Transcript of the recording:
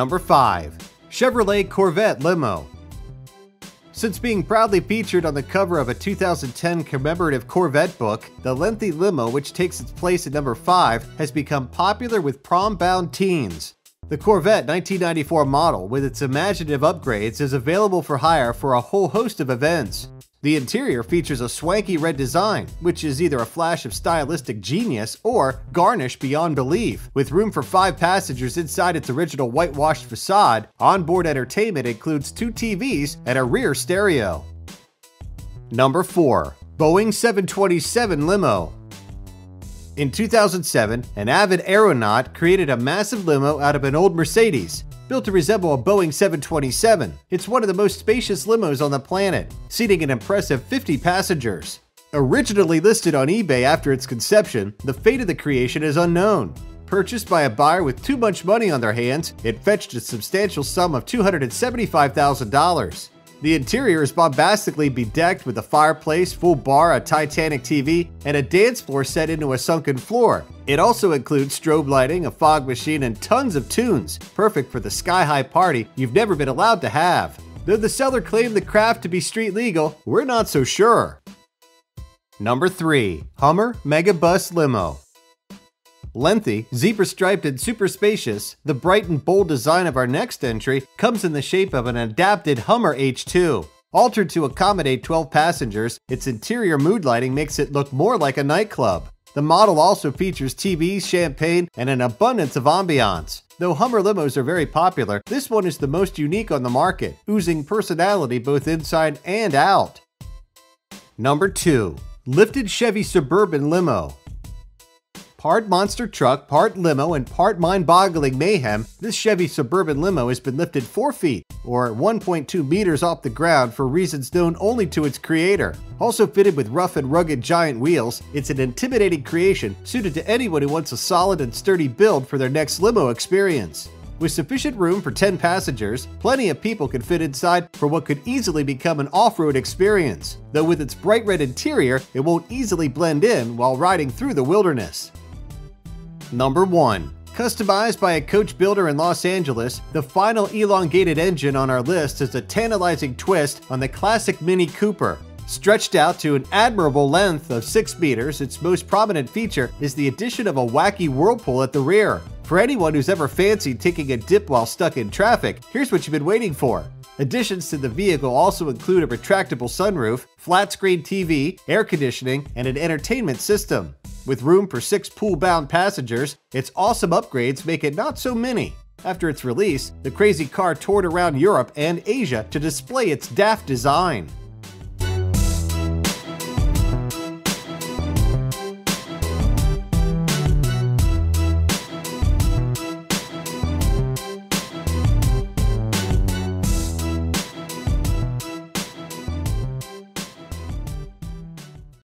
Number 5. Chevrolet Corvette Limo. Since being proudly featured on the cover of a 2010 commemorative Corvette book, the lengthy limo, which takes its place at number 5, has become popular with prom bound teens. The Corvette 1994 model, with its imaginative upgrades, is available for hire for a whole host of events. The interior features a swanky red design, which is either a flash of stylistic genius or garnish beyond belief. With room for five passengers inside its original whitewashed facade, onboard entertainment includes two TVs and a rear stereo. Number 4. Boeing 727 Limo in 2007, an avid aeronaut created a massive limo out of an old Mercedes, built to resemble a Boeing 727. It's one of the most spacious limos on the planet, seating an impressive 50 passengers. Originally listed on eBay after its conception, the fate of the creation is unknown. Purchased by a buyer with too much money on their hands, it fetched a substantial sum of $275,000. The interior is bombastically bedecked with a fireplace, full bar, a Titanic TV, and a dance floor set into a sunken floor. It also includes strobe lighting, a fog machine, and tons of tunes, perfect for the sky-high party you've never been allowed to have. Though the seller claimed the craft to be street legal, we're not so sure. Number 3. Hummer Megabus Limo Lengthy, zebra striped, and super spacious, the bright and bold design of our next entry comes in the shape of an adapted Hummer H2. Altered to accommodate 12 passengers, its interior mood lighting makes it look more like a nightclub. The model also features TVs, champagne, and an abundance of ambiance. Though Hummer limos are very popular, this one is the most unique on the market, oozing personality both inside and out. Number 2. Lifted Chevy Suburban Limo Part monster truck, part limo, and part mind-boggling mayhem, this Chevy Suburban limo has been lifted 4 feet, or 1.2 meters off the ground for reasons known only to its creator. Also fitted with rough and rugged giant wheels, it's an intimidating creation suited to anyone who wants a solid and sturdy build for their next limo experience. With sufficient room for 10 passengers, plenty of people can fit inside for what could easily become an off-road experience. Though with its bright red interior, it won't easily blend in while riding through the wilderness. Number 1. Customized by a coach builder in Los Angeles, the final elongated engine on our list is a tantalizing twist on the classic Mini Cooper. Stretched out to an admirable length of 6 meters, its most prominent feature is the addition of a wacky whirlpool at the rear. For anyone who's ever fancied taking a dip while stuck in traffic, here's what you've been waiting for. Additions to the vehicle also include a retractable sunroof, flat screen TV, air conditioning, and an entertainment system. With room for six pool-bound passengers, its awesome upgrades make it not so many. After its release, the crazy car toured around Europe and Asia to display its daft design.